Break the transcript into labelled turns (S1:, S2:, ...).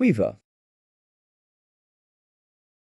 S1: Suiva